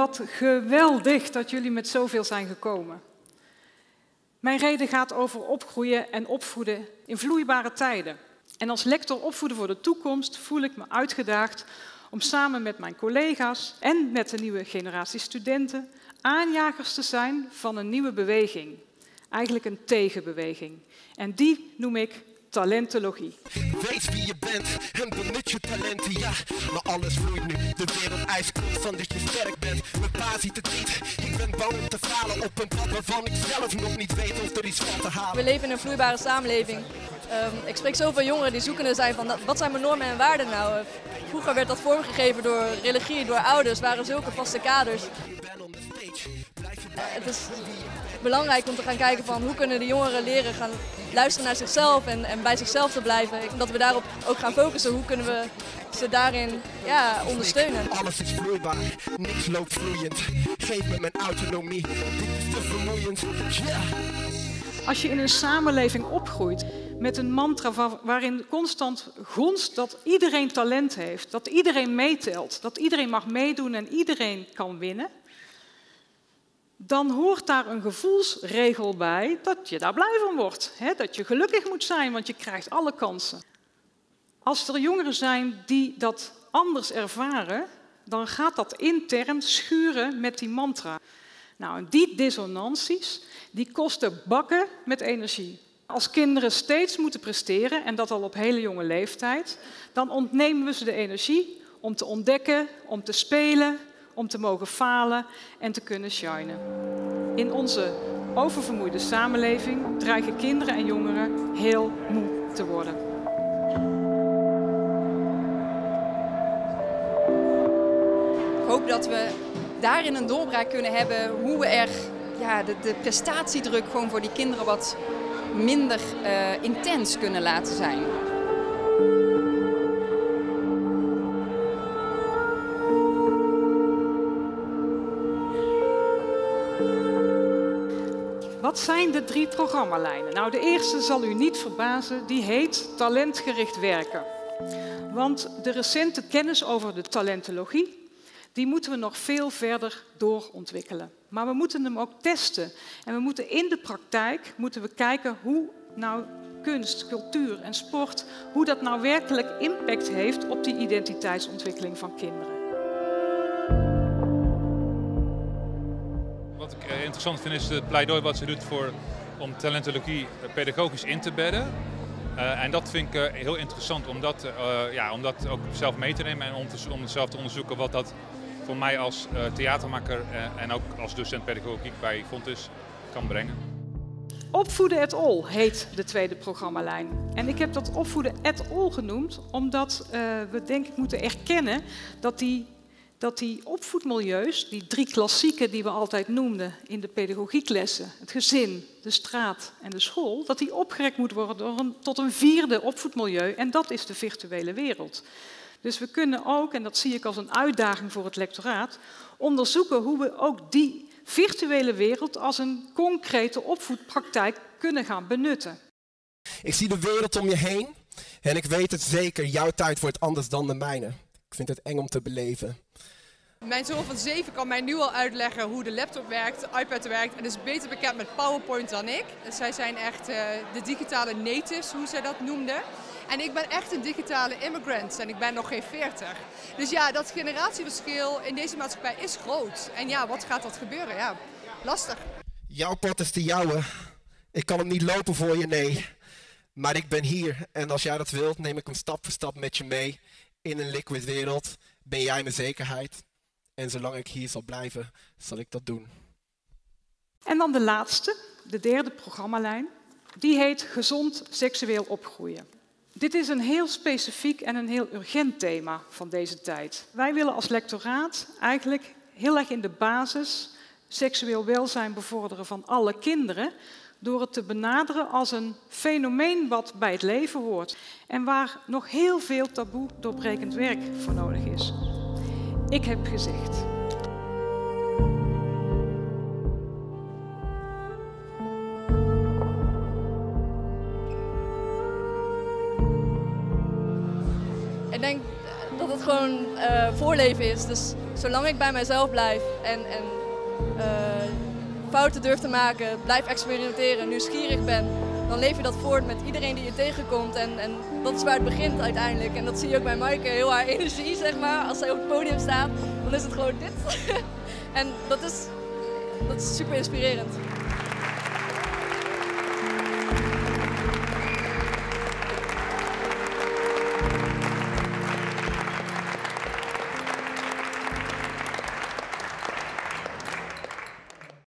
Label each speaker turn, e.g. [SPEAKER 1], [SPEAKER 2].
[SPEAKER 1] Wat geweldig dat jullie met zoveel zijn gekomen. Mijn reden gaat over opgroeien en opvoeden in vloeibare tijden. En als lector opvoeden voor de toekomst voel ik me uitgedaagd om samen met mijn collega's en met de nieuwe generatie studenten aanjagers te zijn van een nieuwe beweging. Eigenlijk een tegenbeweging. En die noem ik talentologie. Weet wie je bent en benut je talenten, ja. Maar alles vloeit nu, de wereld ijskoelt van dat je sterk bent. Mijn pa ziet het niet, ik ben bang om te falen op een pad waarvan ik zelf nog niet weet of er iets van te halen.
[SPEAKER 2] We leven in een vloeibare samenleving. Um, ik spreek zoveel jongeren die zoekende zijn van wat zijn mijn normen en waarden nou. Vroeger werd dat vormgegeven door religie, door ouders, waren zulke vaste kaders. Het is belangrijk om te gaan kijken van hoe kunnen de jongeren leren gaan luisteren naar zichzelf en, en bij zichzelf te blijven. Dat we daarop ook gaan focussen. Hoe kunnen we ze daarin ja, ondersteunen?
[SPEAKER 3] Alles is vloeibaar, niks loopt vloeiend. Geef me mijn autonomie, dit is te vermoeiend.
[SPEAKER 1] Als je in een samenleving opgroeit met een mantra waarin constant gonst dat iedereen talent heeft, dat iedereen meetelt, dat iedereen mag meedoen en iedereen kan winnen, dan hoort daar een gevoelsregel bij dat je daar blij van wordt. Hè? Dat je gelukkig moet zijn, want je krijgt alle kansen. Als er jongeren zijn die dat anders ervaren, dan gaat dat intern schuren met die mantra. Nou, die dissonanties, die kosten bakken met energie. Als kinderen steeds moeten presteren, en dat al op hele jonge leeftijd, dan ontnemen we ze de energie om te ontdekken, om te spelen, om te mogen falen en te kunnen shinen. In onze oververmoeide samenleving dreigen kinderen en jongeren heel moe te worden.
[SPEAKER 2] Ik hoop dat we daarin een doorbraak kunnen hebben hoe we er ja, de, prestatiedruk gewoon voor die kinderen wat minder uh, intens kunnen laten zijn.
[SPEAKER 1] Wat zijn de drie programmalijnen? Nou, de eerste zal u niet verbazen, die heet talentgericht werken. Want de recente kennis over de talentologie, die moeten we nog veel verder doorontwikkelen. Maar we moeten hem ook testen. En we moeten in de praktijk moeten we kijken hoe nou kunst, cultuur en sport, hoe dat nou werkelijk impact heeft op die identiteitsontwikkeling van kinderen.
[SPEAKER 4] Interessant vind is het pleidooi wat ze doet voor, om talentologie pedagogisch in te bedden. Uh, en dat vind ik uh, heel interessant om dat, ja, om dat ook zelf mee te nemen en om, te, om zelf te onderzoeken wat dat voor mij als theatermaker en ook als docent pedagogiek bij Fontes kan brengen.
[SPEAKER 1] Opvoeden et al heet de tweede programmalijn. En ik heb dat opvoeden et al genoemd omdat we denk ik moeten erkennen dat die dat die opvoedmilieus, die drie klassieken die we altijd noemden in de pedagogieklessen, het gezin, de straat en de school, dat die opgerekt moet worden door een, tot een vierde opvoedmilieu en dat is de virtuele wereld. Dus we kunnen ook, en dat zie ik als een uitdaging voor het lectoraat, onderzoeken hoe we ook die virtuele wereld als een concrete opvoedpraktijk kunnen gaan benutten.
[SPEAKER 3] Ik zie de wereld om je heen en ik weet het zeker, jouw tijd wordt anders dan de mijne. Ik vind het eng om te beleven.
[SPEAKER 5] Mijn zoon van 7 kan mij nu al uitleggen hoe de laptop werkt, de iPad werkt en is beter bekend met PowerPoint dan ik. Dus zij zijn echt uh, de digitale natives, hoe zij dat noemden. En ik ben echt een digitale immigrant en ik ben nog geen 40. Dus ja, dat generatieverschil in deze maatschappij is groot. En ja, wat gaat dat gebeuren? Ja, lastig.
[SPEAKER 3] Jouw pad is de jouwe. Ik kan hem niet lopen voor je, nee. Maar ik ben hier en als jij dat wilt, neem ik hem stap voor stap met je mee. In een liquid wereld ben jij mijn zekerheid. En zolang ik hier zal blijven, zal ik dat doen.
[SPEAKER 1] En dan de laatste, de derde programmalijn. Die heet Gezond seksueel opgroeien. Dit is een heel specifiek en een heel urgent thema van deze tijd. Wij willen als lectoraat eigenlijk heel erg in de basis seksueel welzijn bevorderen van alle kinderen, door het te benaderen als een fenomeen wat bij het leven hoort en waar nog heel veel taboe doorbrekend werk voor nodig is. Ik heb gezegd.
[SPEAKER 2] Ik denk dat het
[SPEAKER 6] gewoon eh, voorleven is. Dus zolang ik bij mijzelf blijf en, en eh, fouten durf te maken, blijf experimenteren, nieuwsgierig ben, dan leef je dat voort met iedereen die je tegenkomt. En, en dat is waar het begint uiteindelijk. En dat zie je ook bij Maaike, heel haar energie, zeg maar. Als zij op het podium staat, dan is het gewoon dit. en dat is, dat is super inspirerend.